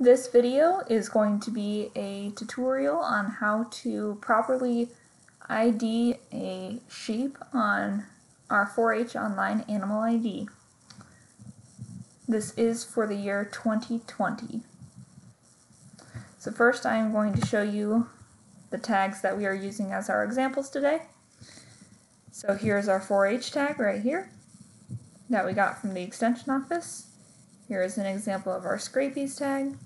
This video is going to be a tutorial on how to properly ID a sheep on our 4-H Online Animal ID. This is for the year 2020. So first I am going to show you the tags that we are using as our examples today. So here's our 4-H tag right here that we got from the extension office. Here is an example of our Scrapies tag.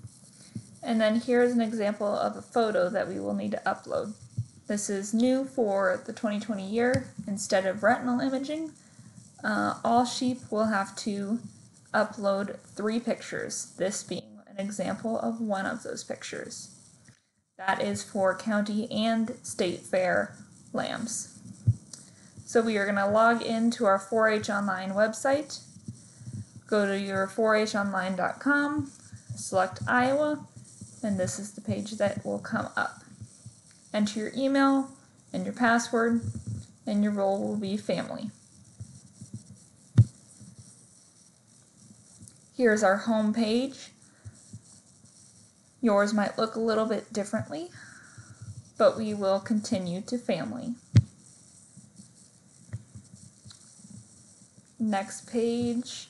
And then here is an example of a photo that we will need to upload. This is new for the 2020 year. Instead of retinal imaging, uh, all sheep will have to upload three pictures, this being an example of one of those pictures. That is for county and state fair lambs. So we are going to log into our 4-H Online website. Go to your 4honline.com, select Iowa, and this is the page that will come up. Enter your email and your password, and your role will be family. Here's our home page. Yours might look a little bit differently, but we will continue to family. Next page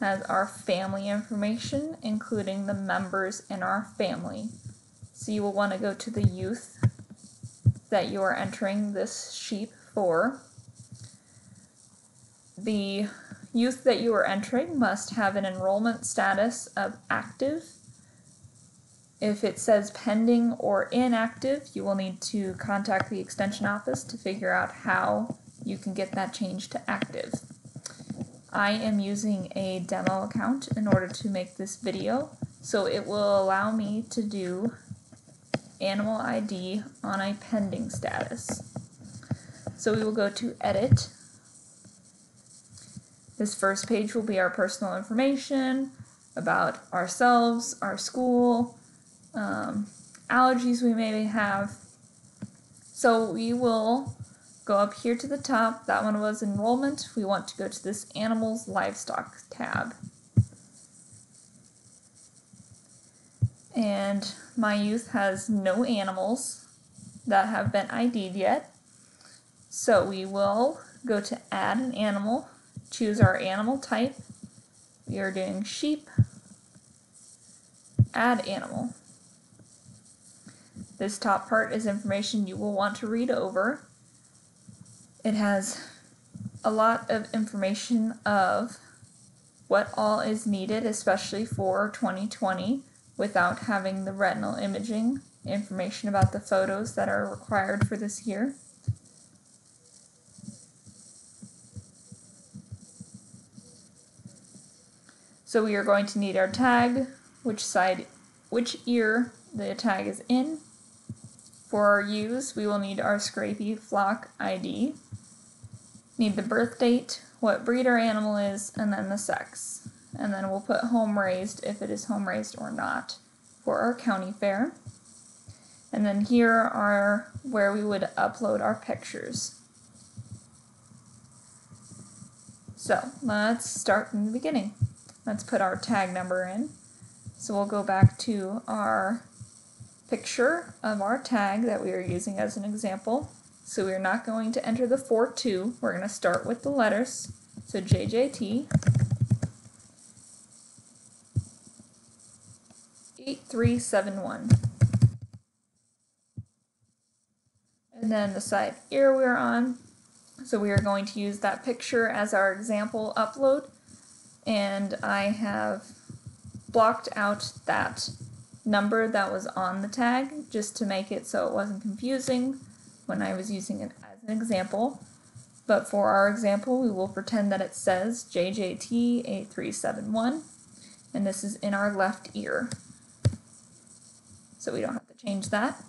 has our family information, including the members in our family. So you will want to go to the youth that you are entering this sheep for. The youth that you are entering must have an enrollment status of active. If it says pending or inactive, you will need to contact the extension office to figure out how you can get that change to active. I am using a demo account in order to make this video, so it will allow me to do animal ID on a pending status. So we will go to edit. This first page will be our personal information about ourselves, our school, um, allergies we may have. So we will Go up here to the top. That one was enrollment. We want to go to this animals livestock tab. And my youth has no animals that have been ID'd yet. So we will go to add an animal, choose our animal type. We are doing sheep, add animal. This top part is information you will want to read over. It has a lot of information of what all is needed, especially for 2020, without having the retinal imaging information about the photos that are required for this year. So we are going to need our tag, which side, which ear the tag is in. For our use, we will need our Scrapie flock ID need the birth date, what breed our animal is, and then the sex. And then we'll put home raised if it is home raised or not for our county fair. And then here are where we would upload our pictures. So let's start from the beginning. Let's put our tag number in. So we'll go back to our picture of our tag that we are using as an example. So we're not going to enter the 4-2. We're going to start with the letters. So JJT. 8371. And then the side ear we're on. So we are going to use that picture as our example upload. And I have blocked out that number that was on the tag just to make it so it wasn't confusing when I was using it as an example. But for our example, we will pretend that it says JJT8371, and this is in our left ear. So we don't have to change that.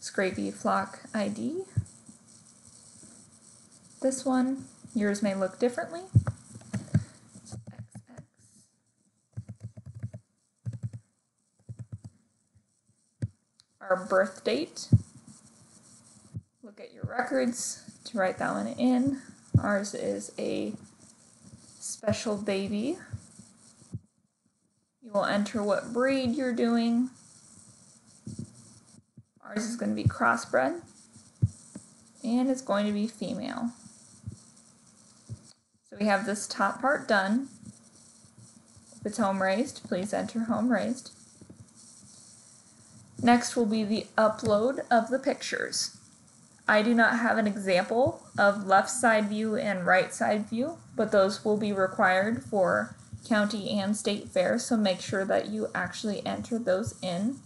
Scrapie flock ID. This one, yours may look differently. Our birth date get your records to write that one in. Ours is a special baby. You will enter what breed you're doing. Ours is going to be crossbred. And it's going to be female. So we have this top part done. If it's home raised, please enter home raised. Next will be the upload of the pictures. I do not have an example of left side view and right side view, but those will be required for county and state fair, so make sure that you actually enter those in.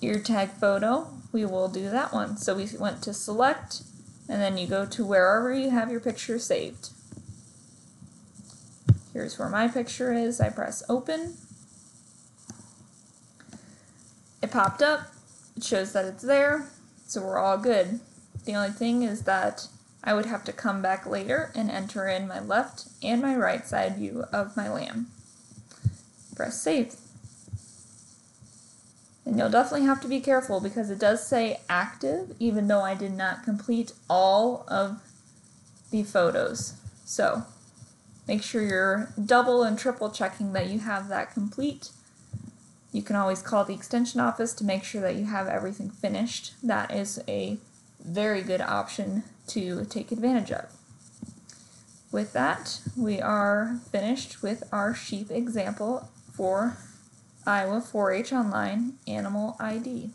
Ear tag photo, we will do that one. So we went to select, and then you go to wherever you have your picture saved. Here's where my picture is. I press open. It popped up. It shows that it's there. So we're all good. The only thing is that I would have to come back later and enter in my left and my right side view of my lamb. Press save. And you'll definitely have to be careful because it does say active even though I did not complete all of the photos. So make sure you're double and triple checking that you have that complete you can always call the extension office to make sure that you have everything finished. That is a very good option to take advantage of. With that, we are finished with our sheep example for Iowa 4-H Online Animal ID.